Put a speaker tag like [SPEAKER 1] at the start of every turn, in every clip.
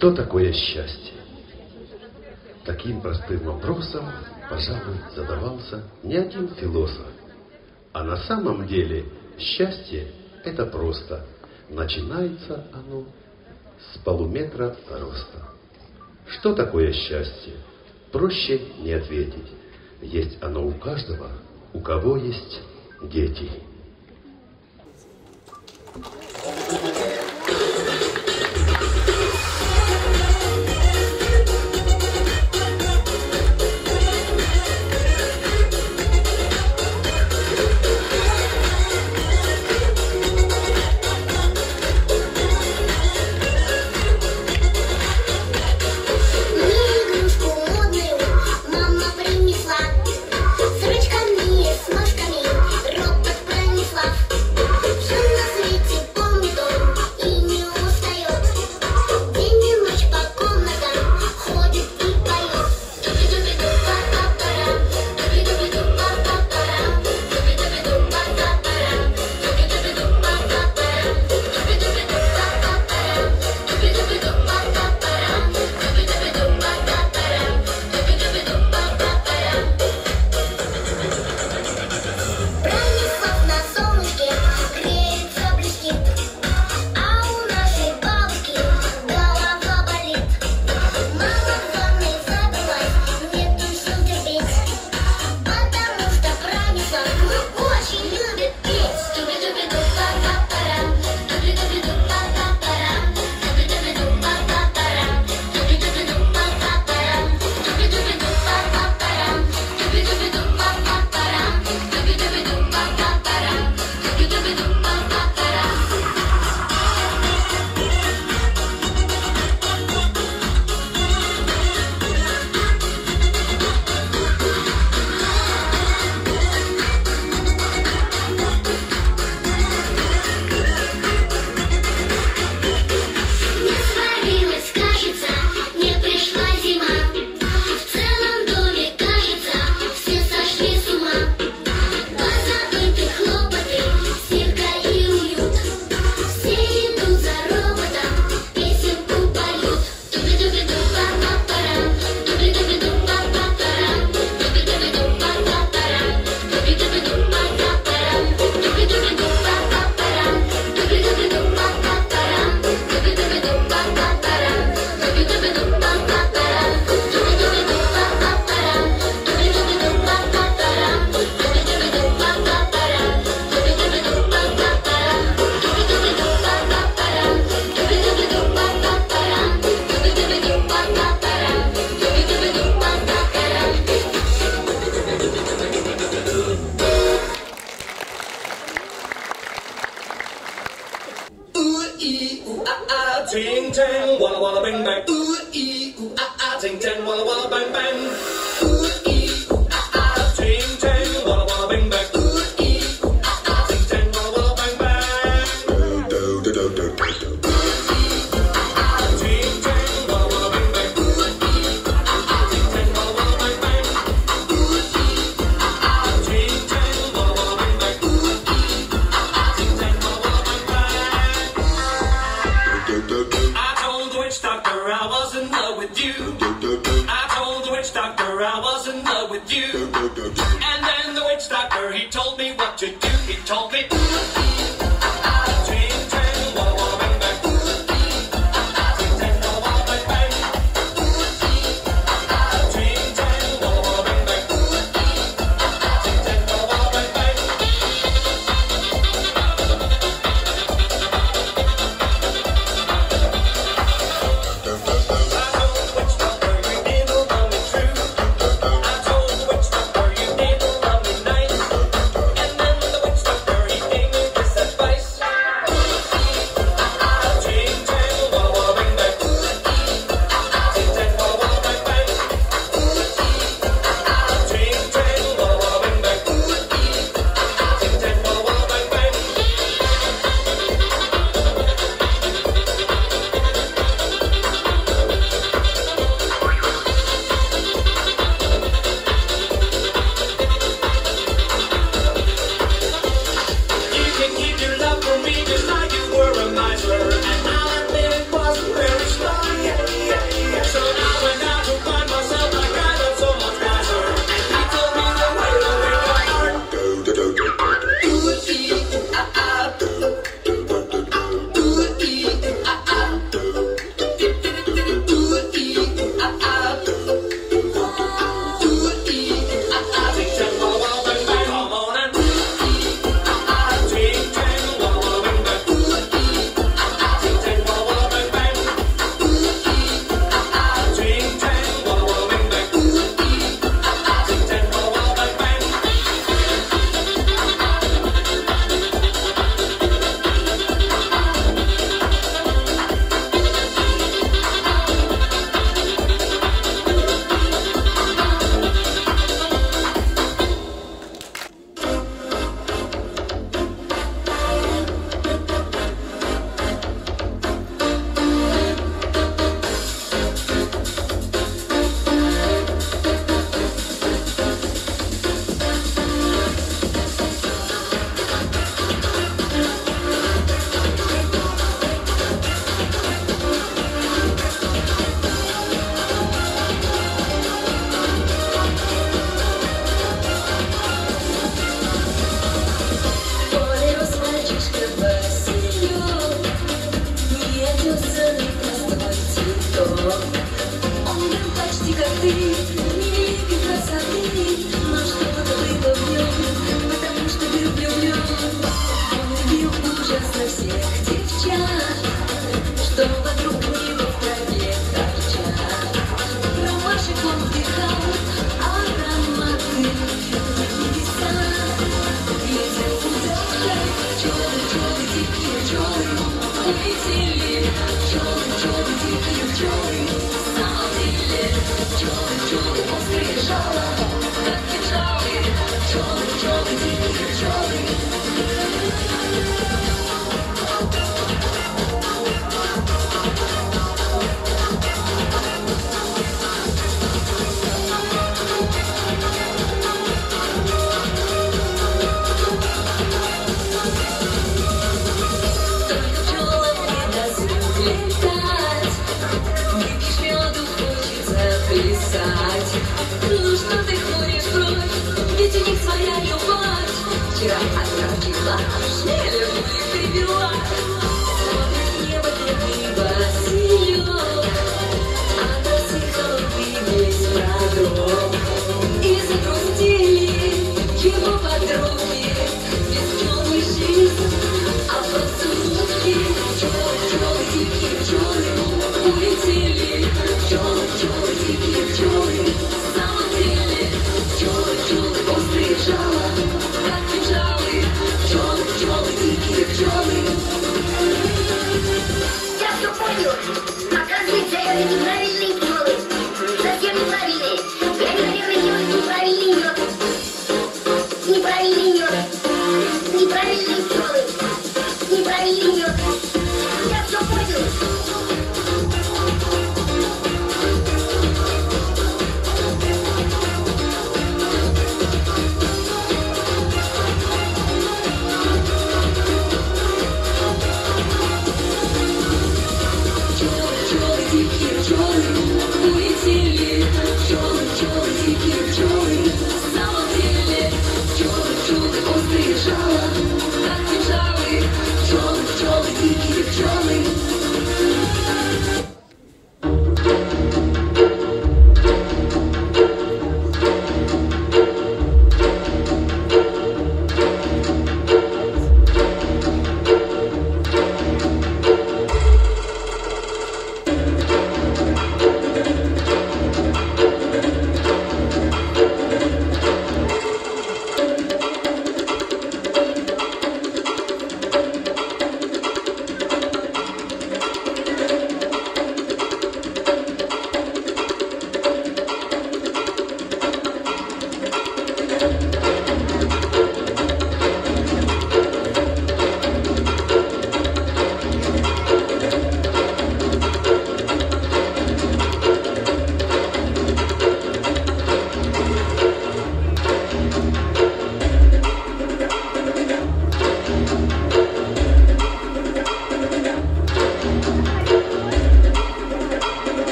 [SPEAKER 1] Что такое счастье? Таким простым вопросом, пожалуй, задавался не один философ. А на самом деле счастье – это просто. Начинается оно с полуметра роста. Что такое счастье? Проще не ответить. Есть оно у каждого, у кого есть дети.
[SPEAKER 2] He gave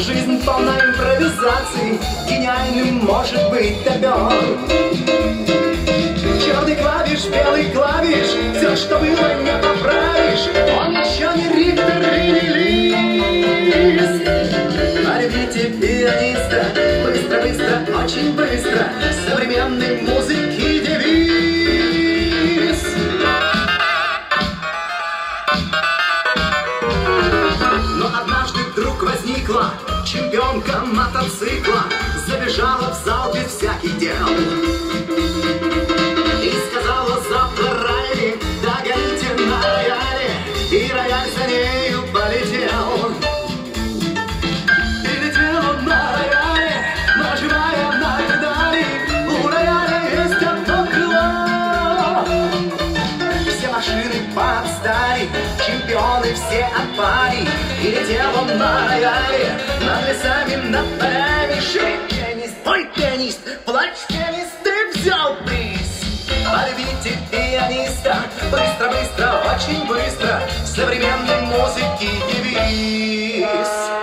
[SPEAKER 2] жизнь
[SPEAKER 3] полна импровизаций, Гениальным может быть добер. Черный клавиш, белый клавиш, все, что было, не поправишь, Он еще не Риттер и не Лист. Полюбите пианиста, быстро, быстро, очень быстро, Современной музыки чемпионка мотоцикла, Забежала в зал без всяких дел. И сказала завтра Райли, догоните на рояле, И рояль за нею полетел. И на рояле, нажимая на педали, У рояля есть одно крыло. Все машины подстали, чемпионы все отпали, И летел он на рояле, над лесами, над полями. Шип, пианист, ой, пианист, плачь, пианист, ты взял приз. Полюбите пианиста, быстро, быстро, очень быстро, Современной музыки девиз.